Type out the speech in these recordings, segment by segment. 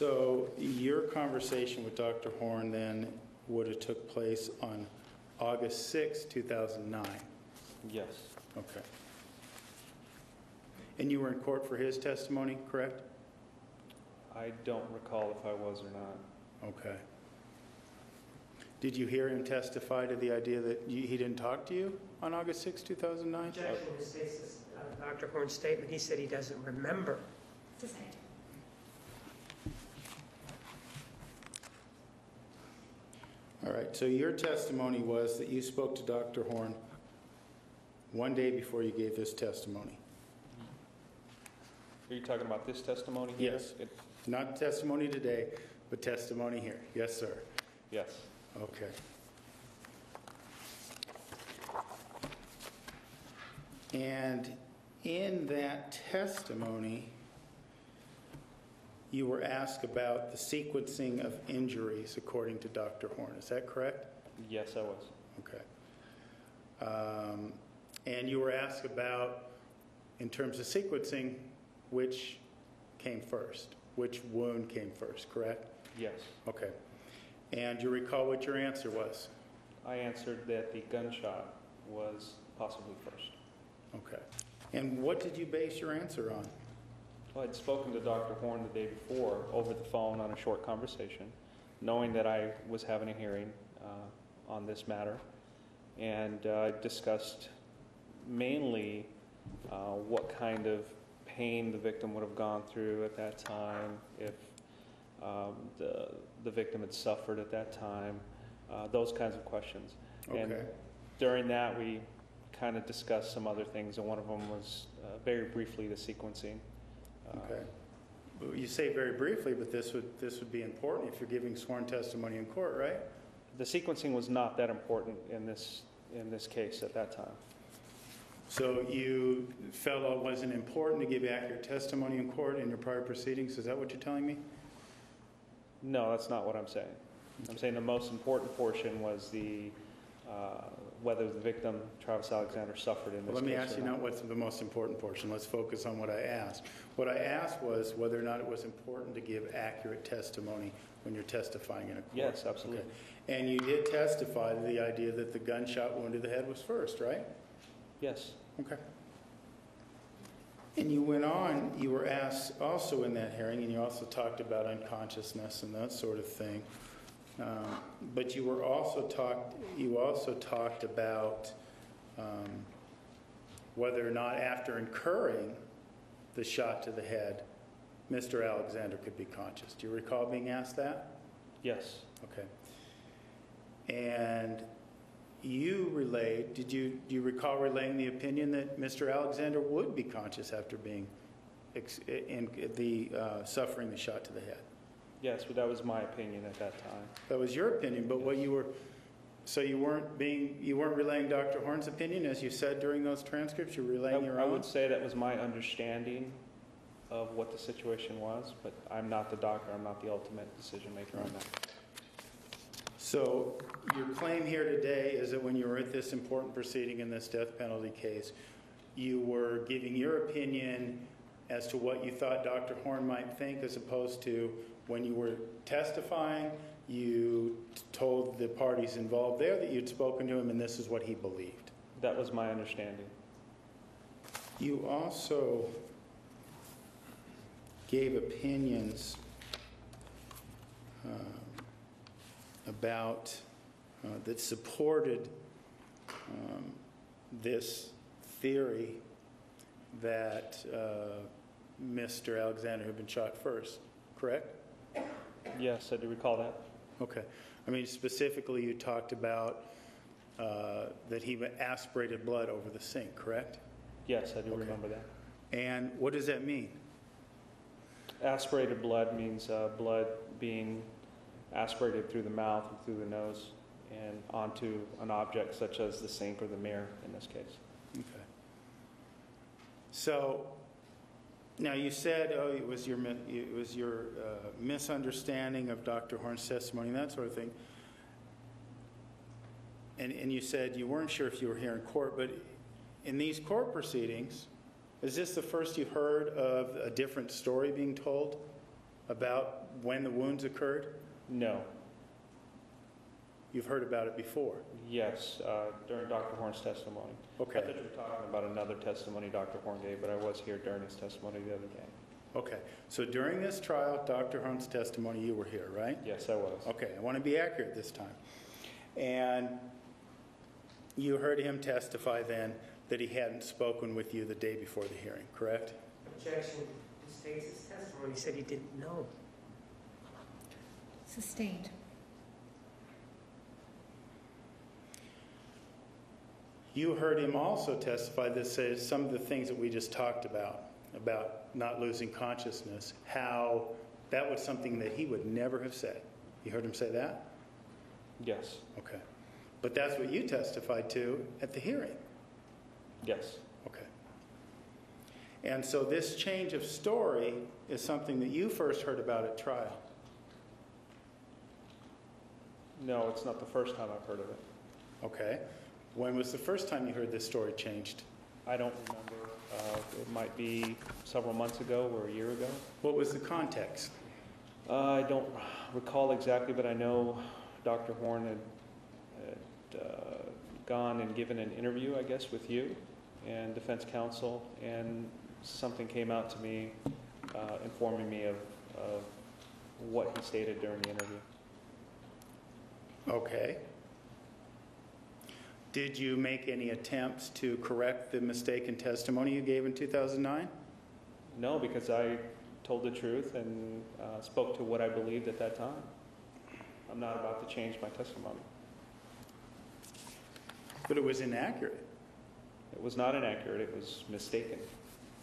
So your conversation with Dr. Horn then would have took place on August 6, 2009? Yes, Okay. And you were in court for his testimony, correct? I don't recall if I was or not. Okay. Did you hear him testify to the idea that you- he didn't talk to you on August 6, 2009? Objection to states, uh, Dr. Horn's statement, he said he doesn't remember. It's the same. All right, so your testimony was that you spoke to Dr. Horn one day before you gave this testimony? Are you talking about this testimony here? Yes. It- Not testimony today, but testimony here. Yes, sir. Yes, Okay. And in that testimony, you were asked about the sequencing of injuries according to Dr. Horn. Is that correct? yes, I was. Okay. Um, And you were asked about, in terms of sequencing, which came first? Which wound came first, correct? Yes. Okay. And you recall what your answer was? I answered that the gunshot was possibly first. Okay. And what did you base your answer on? Well, I'd spoken to Dr. Horn the day before over the phone on a short conversation, knowing that I was having a hearing uh, on this matter, and uh, discussed mainly uh, what kind of pain the victim would have gone through at that time, if um, the, the victim had suffered at that time, uh, those kinds of questions. Okay. And during that, we kind of discussed some other things, and one of them was uh, very briefly the sequencing. Okay. You say very briefly, but this would, this would be important if you're giving sworn testimony in court, right? The sequencing was not that important in this, in this case at that time. So you felt it wasn't important to give accurate testimony in court in your prior proceedings? Is that what you're telling me? No, that's not what I'm saying. I'm saying the most important portion was the, uh, whether the victim, Travis Alexander, suffered in this Well, case let me ask or you not what's the most important portion. Let's focus on what I asked. What I asked was whether or not it was important to give accurate testimony when you're testifying in a court. Yes, absolutely. Okay. And you did testify to the idea that the gunshot wound to the head was first, right? Yes, Okay. And you went on, you were asked also in that hearing, and you also talked about unconsciousness and that sort of thing. Um, But you were also talked, you also talked about um, whether or not after incurring the shot to the head, Mr. Alexander could be conscious. Do you recall being asked that? yes, Okay. And you relayed, did you, do you recall relaying the opinion that Mr. Alexander would be conscious after being, ex- in the, uh, suffering the shot to the head? Yes, but that was my opinion at that time. That was your opinion, but what you were, so you weren't being, you weren't relaying Dr. Horn's opinion, as you said during those transcripts, you were relaying your own. I own? would say that was my understanding of what the situation was, but I'm not the doctor, I'm not the ultimate decision maker on that. So your claim here today is that when you were at this important proceeding in this death penalty case, you were giving your opinion as to what you thought Dr. Horn might think, as opposed to when you were testifying, you t- told the parties involved there that you'd spoken to him and this is what he believed. That was my understanding. You also gave opinions um, about, uh, that supported um, this theory that uh, Mr. Alexander had been shot first, correct? Yes, I do recall that. Okay. I mean, specifically, you talked about uh, that he aspirated blood over the sink, correct? Yes, I do Okay. remember that. And what does that mean? Aspirated blood means uh, blood being aspirated through the mouth and through the nose and onto an object such as the sink or the mirror in this case. Okay. So, now you said, oh, it was your, it was your uh, misunderstanding of Dr. Horn's testimony and that sort of thing. And, and you said you weren't sure if you were here in court, but in these court proceedings, is this the first you've heard of a different story being told about when the wounds occurred? No. You've heard about it before? Yes, uh, during Dr. Horn's testimony. Okay. I Okay, thought you were talking about another testimony Dr. Horn gave, but I was here during his testimony the other day. okay. So during this trial, Dr. Horn's testimony, you were here, right? Yes, I was. Okay, I want to be accurate this time. And you heard him testify then that he hadn't spoken with you the day before the hearing, correct? Objection to Stacy's testimony, he said he didn't know. Sustained. You heard him also testify that says some of the things that we just talked about, about not losing consciousness, how that was something that he would never have said. You heard him say that? Yes, Okay. But that's what you testified to at the hearing. yes. Okay. And so this change of story is something that you first heard about at trial. No, it's not the first time I've heard of it. Okay. When was the first time you heard this story changed? I don't remember. Uh, It might be several months ago or a year ago. What was the context? Uh, I don't recall exactly, but I know Dr. Horn had, had uh, gone and given an interview, I guess, with you and defense counsel, and something came out to me uh, informing me of, of what he stated during the interview. Okay. Did you make any attempts to correct the mistaken testimony you gave in 2009? No, because I told the truth and uh, spoke to what I believed at that time. I'm not about to change my testimony. But it was inaccurate. It was not inaccurate, it was mistaken.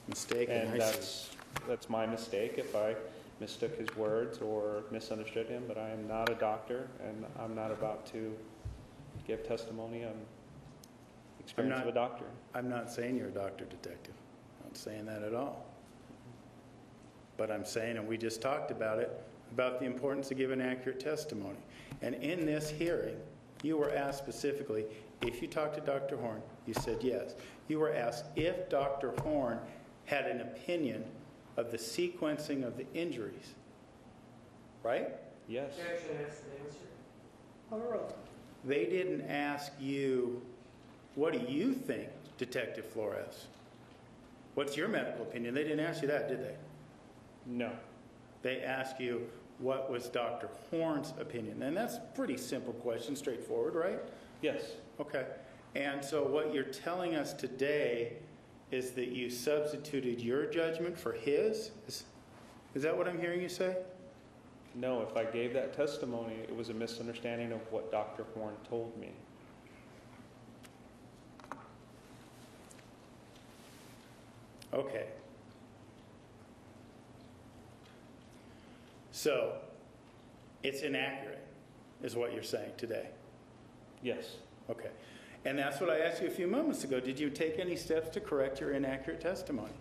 Mistaken, And I see. that's, that's my mistake if I mistook his words or misunderstood him, but I am not a doctor and I'm not about to give testimony on experience of not- a doctor. I'm not saying you're a doctor, detective. I'm not saying that at all. But I'm saying, and we just talked about it, about the importance of giving accurate testimony. And in this hearing, you were asked specifically, if you talked to Dr. Horn, you said yes. You were asked if Dr. Horn had an opinion of the sequencing of the injuries, right? Yes, Objection, that's the answer. Overruled. They didn't ask you, what do you think, Detective Flores? What's your medical opinion? They didn't ask you that, did they? no, They asked you, what was Dr. Horn's opinion? And that's a pretty simple question, straightforward, right? yes, Okay. And so what you're telling us today is that you substituted your judgment for his? Is, is that what I'm hearing you say? no. If I gave that testimony, it was a misunderstanding of what Dr. Horn told me. Okay. So, it's inaccurate, is what you're saying today. Yes, Okay. And that's what I asked you a few moments ago. Did you take any steps to correct your inaccurate testimony?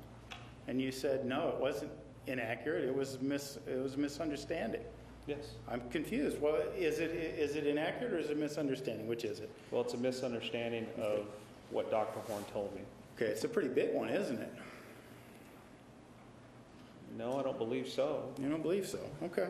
And you said, no, it wasn't inaccurate. It was mis, it was a misunderstanding. yes. I'm confused. Well, is it, is it inaccurate or is it misunderstanding? Which is it? Well, it's a misunderstanding of what Dr. Horn told me. Okay, it's a pretty big one, isn't it? No, I don't believe so. You don't believe so? Okay.